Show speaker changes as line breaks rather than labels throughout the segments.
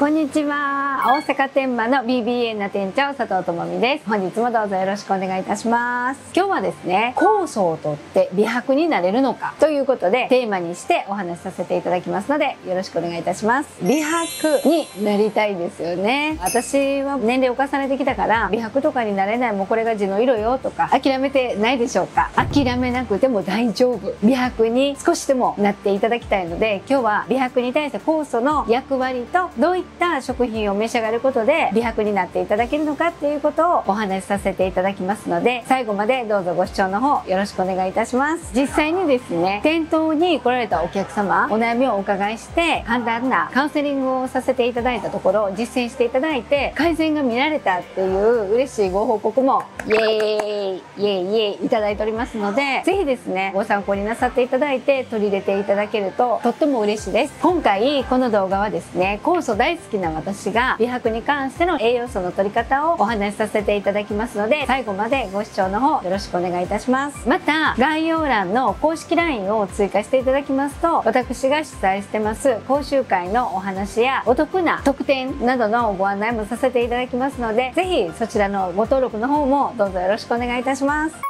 こんにちは。大阪天満の BBA な店長佐藤智美です。本日もどうぞよろしくお願いいたします。今日はですね酵素をとって美白になれるのかということでテーマにしてお話しさせていただきますのでよろしくお願いいたします。美白になりたいですよね。私は年齢を重ねてきたから美白とかになれないもうこれが地の色よとか諦めてないでしょうか。諦めなくても大丈夫。美白に少しでもなっていただきたいので今日は美白に対して酵素の役割とどういったた食品を召し上がることで美白になっていただけるのかっていうことをお話しさせていただきますので最後までどうぞご視聴の方よろしくお願いいたします。実際にですね店頭に来られたお客様お悩みをお伺いして簡単なカウンセリングをさせていただいたところ実践していただいて改善が見られたっていう嬉しいご報告もイエーイイエーイイエーイいただいておりますのでぜひですねご参考になさっていただいて取り入れていただけるととっても嬉しいです。今回この動画はですね酵素大好きな私が美白に関しての栄養素の取り方をお話しさせていただきますので最後までご視聴の方よろしくお願いいたします。また概要欄の公式 LINE を追加していただきますと私が主催してます講習会のお話やお得な特典などのご案内もさせていただきますのでぜひそちらのご登録の方もどうぞよろしくお願いいたします。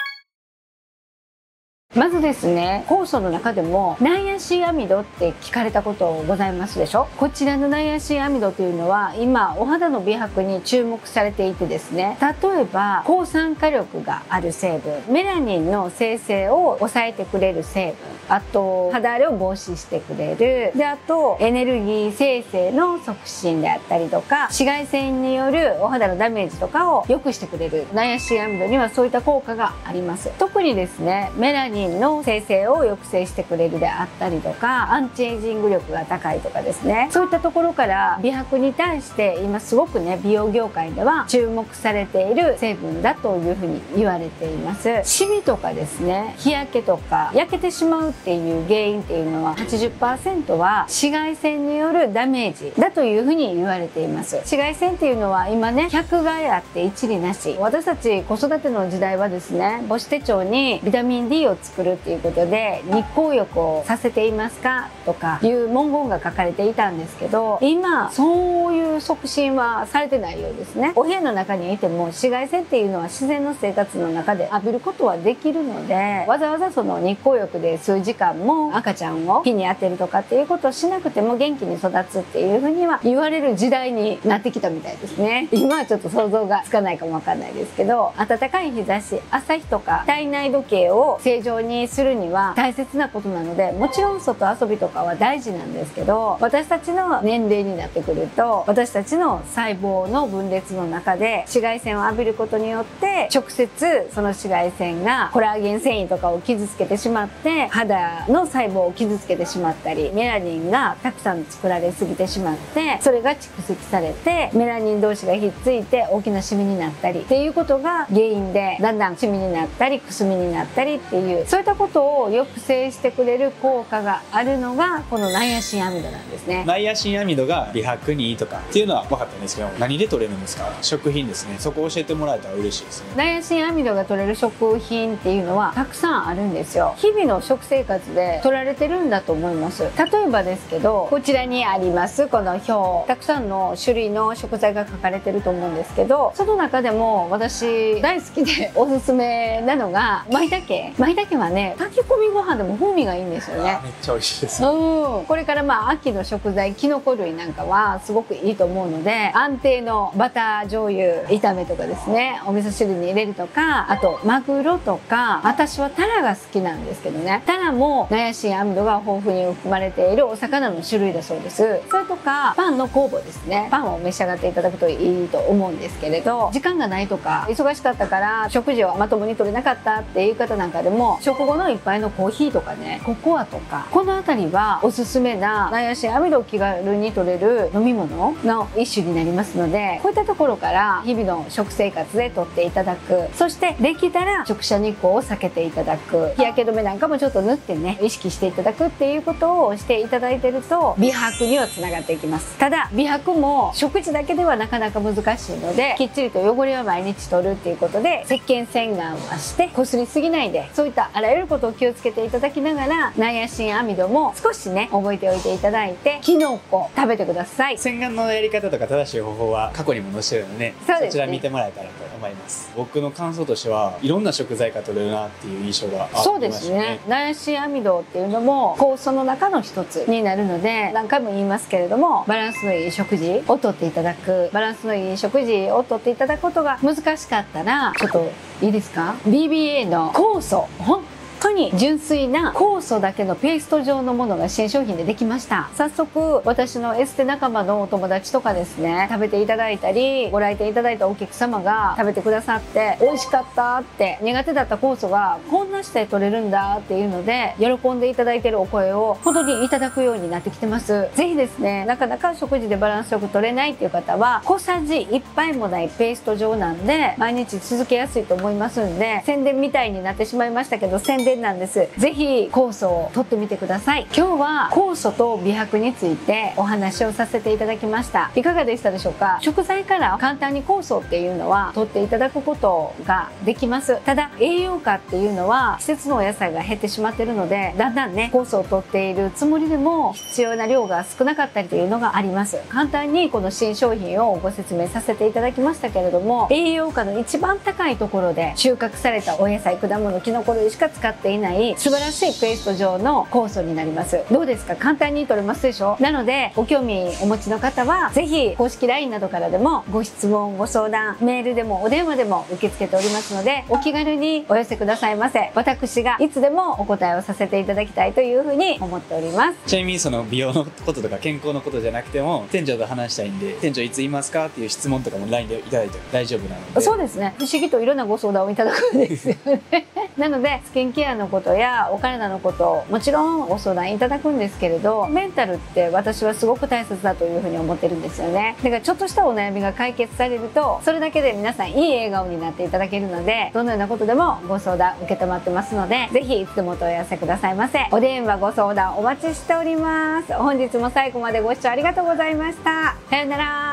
まずですね酵素の中でもナイアシンアミドって聞かれたことございますでしょ？こちらのナイアシンアミドというのは今お肌の美白に注目されていてですね例えば抗酸化力がある成分メラニンの生成を抑えてくれる成分あと肌荒れを防止してくれるであとエネルギー生成の促進であったりとか紫外線によるお肌のダメージとかを良くしてくれるナイアシンアミドにはそういった効果があります。特にですねメラニンンの生成を抑制してくれるであったりとかアンチエイジング力が高いとかですね。そういったところから美白に対して今すごくね美容業界では注目されている成分だというふうに言われています。シミとかですね日焼けとか焼けてしまうっていう原因っていうのは80%は紫外線によるダメージだというふうに言われています。紫外線っていうのは今ね100害あって一理なし。私たち子育ての時代はですね母子手帳にビタミン D を作るっていうことで日光浴をさせていますかとかいう文言が書かれていたんですけど今そういう促進はされてないようですね。お部屋の中にいても紫外線っていうのは自然の生活の中で浴びることはできるのでわざわざその日光浴で数時間も赤ちゃんを火に当てるとかっていうことをしなくても元気に育つっていうふうには言われる時代になってきたみたいですね。今はちょっと想像がつかないかもわかんないですけど暖かい日差し朝日とか体内時計を正常にするには大切なことなのでもちろん外遊びとかは大事なんですけど私たちの年齢になってくると私たちの細胞の分裂の中で紫外線を浴びることによって直接その紫外線がコラーゲン繊維とかを傷つけてしまって肌の細胞を傷つけてしまったりメラニンがたくさん作られすぎてしまってそれが蓄積されてメラニン同士がひっついて大きなシミになったりっていうことが原因でだんだんシミになったりくすみになったりっていうそういったことを抑制してくれる効果があるのがこのナイアシンアミドなんですね。
ナイアシンアミドが美白にいいとかっていうのは分かったんですけど何で取れるんですか？食品ですね。そこを教えてもらえたら嬉しいですね。
ナイアシンアミドが取れる食品っていうのはたくさんあるんですよ。日々の食生活で取られてるんだと思います。例えばですけどこちらにありますこの表。たくさんの種類の食材が書かれてると思うんですけどその中でも私大好きでおすすめなのが舞茸。舞茸はね炊き込みご飯でも風味がいいんですよね。
めっちゃ美味しいです。
うん。これからまあ秋の食材きのこ類なんかはすごくいいと思うので安定のバター醤油炒めとかですねお味噌汁に入れるとかあとマグロとか私はタラが好きなんですけどね。タラもナヤシンアミドが豊富に含まれているお魚の種類だそうです。それとかパンの酵母ですね。パンを召し上がっていただくといいと思うんですけれど時間がないとか忙しかったから食事をまともに取れなかったっていう方なんかでも食後の一杯のコーヒーとかねココアとかこの辺りはおすすめなナヤシアミドを気軽に取れる飲み物の一種になりますのでこういったところから日々の食生活で取っていただく。そしてできたら直射日光を避けていただく。日焼け止めなんかもちょっと塗ってね意識していただくっていうことをしていただいてると美白にはつながっていきます。ただ美白も食事だけではなかなか難しいのできっちりと汚れは毎日取るっていうことで石鹸洗顔はしてこすりすぎないでそういったあらゆることを気をつけていただきながらナイアシンアミドも少しね覚えておいていただいてキノコ食べてください。
洗顔のやり方とか正しい方法は過去にも載せてるので
そうですね。
そちら見てもらえたらと思います。僕の感想としてはいろんな食材が取れるなっていう印象がありました
そうですね。ナイアシンアミドっていうのも酵素の中の一つになるので何回も言いますけれどもバランスのいい食事をとっていただくバランスのいい食事をとっていただくことが難しかったらちょっといいですか？BBA の酵素本当に純粋な酵素だけのペースト状のものが新商品でできました。早速私のエステ仲間のお友達とかですね食べていただいたりご来店いただいたお客様が食べてくださって美味しかったって苦手だった酵素がこんなして取れるんだっていうので喜んでいただいてるお声を本当にいただくようになってきてます。ぜひですねなかなか食事でバランスよく取れないっていう方は小さじ1杯もないペースト状なんで毎日続けやすいと思いますんで宣伝みたいになってしまいましたけど宣伝なんです。ぜひ酵素を取ってみてください。今日は酵素と美白についてお話をさせていただきました。いかがでしたでしょうか？食材から簡単に酵素っていうのは取っていただくことができます。ただ栄養価っていうのは季節のお野菜が減ってしまってるのでだんだんね酵素を取っているつもりでも必要な量が少なかったりというのがあります。簡単にこの新商品をご説明させていただきましたけれども栄養価の一番高いところで収穫されたお野菜果物きのこ類しか使っていない素晴らしいペースト状の酵素になります。どうですか？簡単に取れますでしょ？なのでご興味お持ちの方はぜひ公式 LINE などからでもご質問ご相談メールでもお電話でも受け付けておりますのでお気軽にお寄せくださいませ。私がいつでもお答えをさせていただきたいというふうに思っております。
ちなみにその美容のこととか健康のことじゃなくても店長と話したいんで店長いついますかっていう質問とかも LINE でいただいて大丈夫なので。
そうですね。不思議といろんなご相談をいただくんですよね。なのでスキンケアのことやお体のこともちろんご相談いただくんですけれどメンタルって私はすごく大切だというふうに思ってるんですよね。だからちょっとしたお悩みが解決されるとそれだけで皆さんいい笑顔になっていただけるのでどのようなことでもご相談受け止まってますのでぜひいつでもお問い合わせくださいませ。お電話ご相談お待ちしております。本日も最後までご視聴ありがとうございました。さようなら。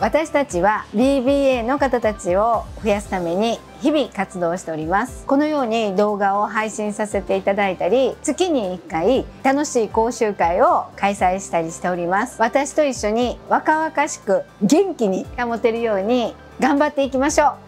私たちは BBA の方たちを増やすために日々活動しております。このように動画を配信させていただいたり月に1回楽しい講習会を開催したりしております。私と一緒に若々しく元気に保てるように頑張っていきましょう。